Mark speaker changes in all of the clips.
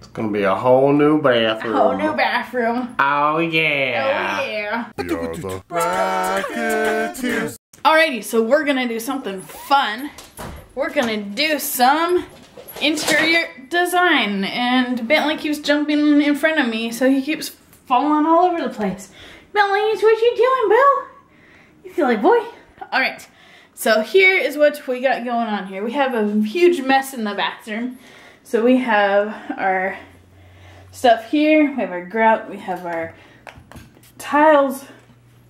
Speaker 1: It's gonna be a whole new bathroom.
Speaker 2: Whole new bathroom.
Speaker 1: Oh yeah.
Speaker 2: Oh
Speaker 1: yeah.
Speaker 2: yeah.
Speaker 3: We are the Bracketteers.
Speaker 2: Alrighty, so we're gonna do something fun. We're gonna do some interior design. And Bentley keeps jumping in front of me, so he keeps falling all over the place. Bentley, what you doing, Bill? You feel like boy? Alright, so here is what we got going on here. We have a huge mess in the bathroom. So we have our stuff here, we have our grout, we have our tiles,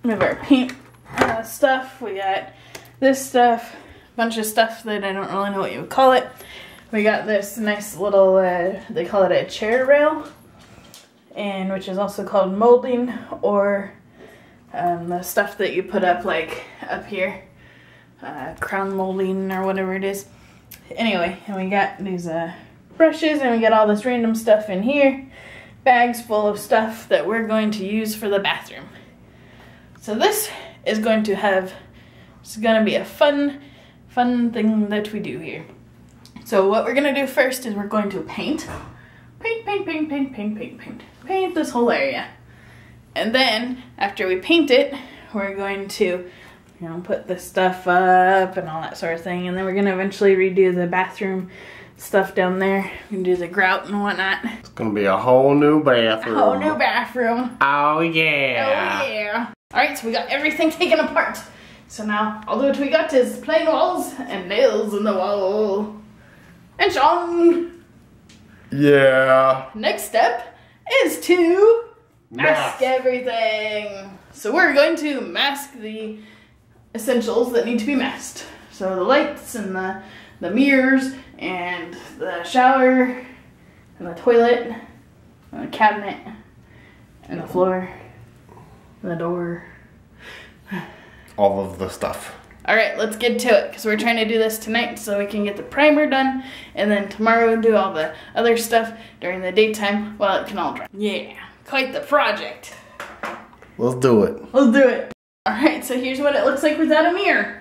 Speaker 2: we have our paint uh, stuff, we got this stuff, a bunch of stuff that I don't really know what you would call it. We got this nice little, uh, they call it a chair rail, and which is also called molding or um, the stuff that you put up like up here, uh, crown molding or whatever it is. Anyway, and we got these uh, brushes and we get all this random stuff in here, bags full of stuff that we're going to use for the bathroom. So this is going to have, it's going to be a fun, fun thing that we do here. So what we're going to do first is we're going to paint. Paint, paint, paint, paint, paint, paint, paint. Paint this whole area. And then after we paint it, we're going to, you know, put the stuff up and all that sort of thing. And then we're going to eventually redo the bathroom stuff down there. We can do the grout and whatnot.
Speaker 1: It's gonna be a whole new bathroom.
Speaker 2: Whole new bathroom.
Speaker 1: Oh yeah.
Speaker 2: Oh
Speaker 1: yeah.
Speaker 2: yeah. Alright, so we got everything taken apart. So now all that we got is plain walls and nails in the wall. And Shaun,
Speaker 1: Yeah.
Speaker 2: next step is to mask
Speaker 1: Mask.
Speaker 2: everything. So we're going to mask the essentials that need to be masked. So the lights and the, the mirrors and the shower and the toilet and the cabinet and the floor and the door.
Speaker 1: All of the stuff.
Speaker 2: All right, let's get to it because we're trying to do this tonight so we can get the primer done, and then tomorrow do all the other stuff during the daytime while it can all dry. Yeah, quite the project.
Speaker 1: Let's do it.
Speaker 2: Let's do it. All right, so here's what it looks like without a mirror.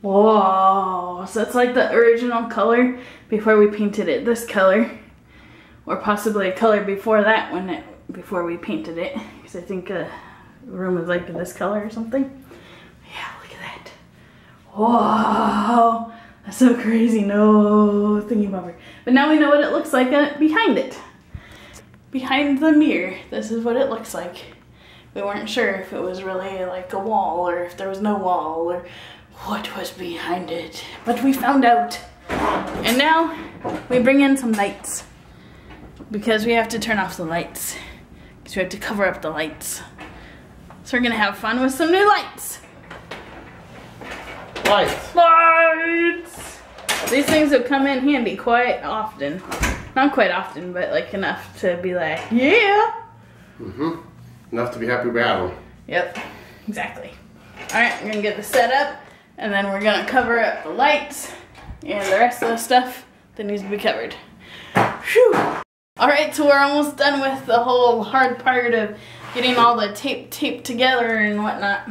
Speaker 2: Whoa, so it's like the original color before we painted it this color, or possibly a color before that when it before we painted it, because I think the room was like this color or something. Yeah, look at that. Whoa, that's so crazy. No thinking bumper. But now we know what it looks like uh, behind it. Behind the mirror, this is what it looks like. We weren't sure if it was really like a wall or if there was no wall or what was behind it. But we found out. And now we bring in some lights because we have to turn off the lights because we have to cover up the lights. So we're gonna have fun with some new lights.
Speaker 1: Lights.
Speaker 2: Lights! These things have come in handy quite often. Not quite often, but like enough to be like, yeah.
Speaker 1: Mm-hmm. Enough to be happy we have them.
Speaker 2: Yep, exactly. All right, we're gonna get the set up, and then we're gonna cover up the lights and the rest of the stuff that needs to be covered. Phew. All right, so we're almost done with the whole hard part of getting all the tape taped together and whatnot.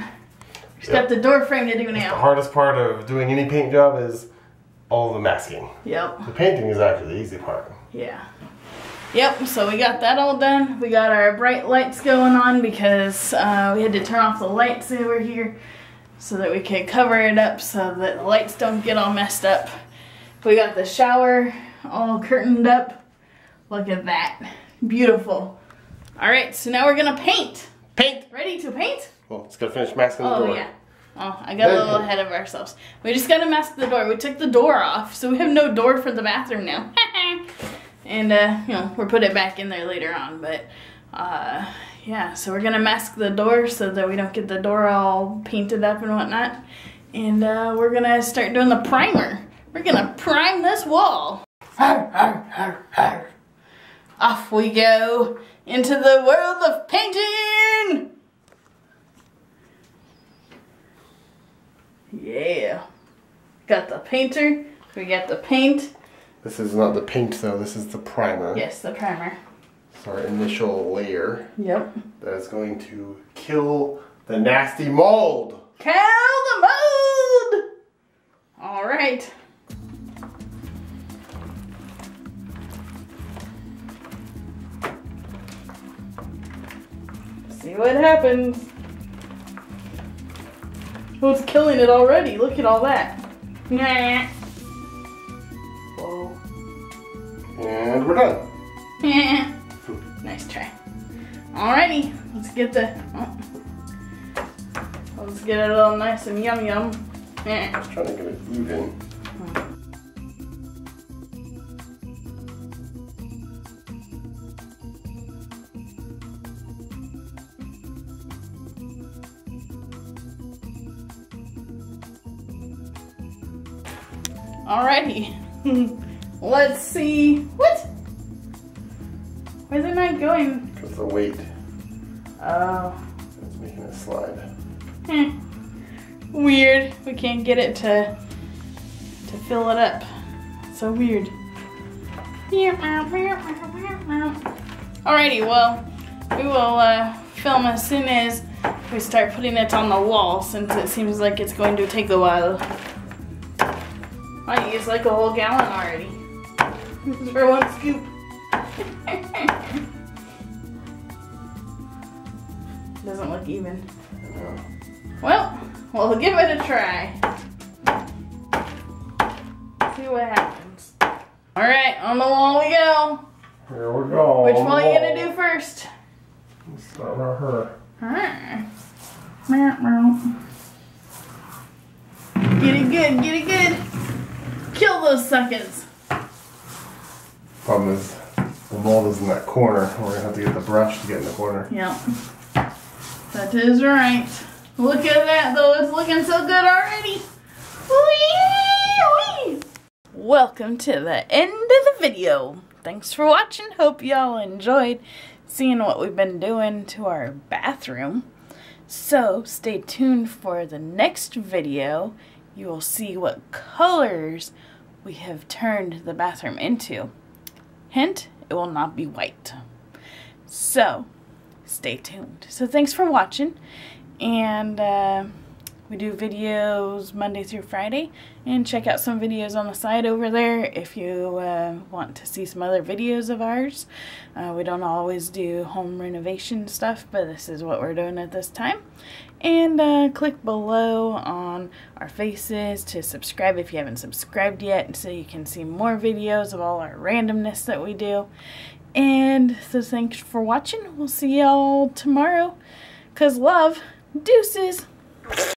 Speaker 2: Just got the door frame to do now.
Speaker 1: The hardest part of doing any paint job is all the masking.
Speaker 2: Yep.
Speaker 1: The painting is actually the easy part.
Speaker 2: Yeah. Yep, so we got that all done. We got our bright lights going on because uh, we had to turn off the lights over here so that we could cover it up so that the lights don't get all messed up. We got the shower all curtained up. Look at that. Beautiful. All right, so now we're gonna paint.
Speaker 1: Paint!
Speaker 2: Ready to paint?
Speaker 1: Well, let's gotta finish masking the
Speaker 2: Oh
Speaker 1: door.
Speaker 2: yeah. Oh, I got a little ahead of ourselves. We just gotta mask the door. We took the door off, so we have no door for the bathroom now. and uh, you know, we'll put it back in there later on. But uh, yeah, so we're gonna mask the door so that we don't get the door all painted up and whatnot. And uh, we're gonna start doing the primer. We're gonna prime this wall. Off we go into the world of painting. Yeah. Got the painter. We got the paint.
Speaker 1: This is not the paint though, this is the primer.
Speaker 2: Yes, the primer
Speaker 1: our initial layer.
Speaker 2: Yep.
Speaker 1: That is going to kill the nasty mold.
Speaker 2: Kill the mold! All right. See what happens. Oh, it's killing it already. Look at all that. Nah. Whoa.
Speaker 1: And we're done.
Speaker 2: Nice. Alrighty, let's get the. Oh. Let's get it all nice and yum yum. Yeah.
Speaker 1: Just trying to get it even.
Speaker 2: Alrighty. let's see. What? Why is it not going?
Speaker 1: Because the weight
Speaker 2: Oh.
Speaker 1: It's making it slide.
Speaker 2: Eh. Weird. We can't get it to to fill it up. So weird. Alrighty, well, we will uh, film as soon as we start putting it on the wall since it seems like it's going to take a while. I used like a whole gallon already. This is for one scoop. Doesn't look even.
Speaker 1: Yeah.
Speaker 2: Well, we'll give it a try. See what happens. All right, on the wall we go.
Speaker 1: Here we go.
Speaker 2: Which one are you gonna do first?
Speaker 1: Let's start with her.
Speaker 2: Alright. Meow, meow. Get it good, get it good. Kill those suckers.
Speaker 1: Problem is, the mold is in that corner. We're gonna have to get the brush to get in the corner.
Speaker 2: Yep. That is right. Look at that though, it's looking so good already. Whee! Whee! Welcome to the end of the video. Thanks for watching. Hope y'all enjoyed seeing what we've been doing to our bathroom. So stay tuned for the next video. You will see what colors we have turned the bathroom into. Hint, it will not be white. So, stay tuned. So thanks for watching, and uh, we do videos Monday through Friday, and check out some videos on the side over there if you uh, want to see some other videos of ours. Uh, we don't always do home renovation stuff, but this is what we're doing at this time. And uh, click below on our faces to subscribe if you haven't subscribed yet, so you can see more videos of all our randomness that we do. And so thanks for watching. We'll see y'all tomorrow. Cause love, deuces.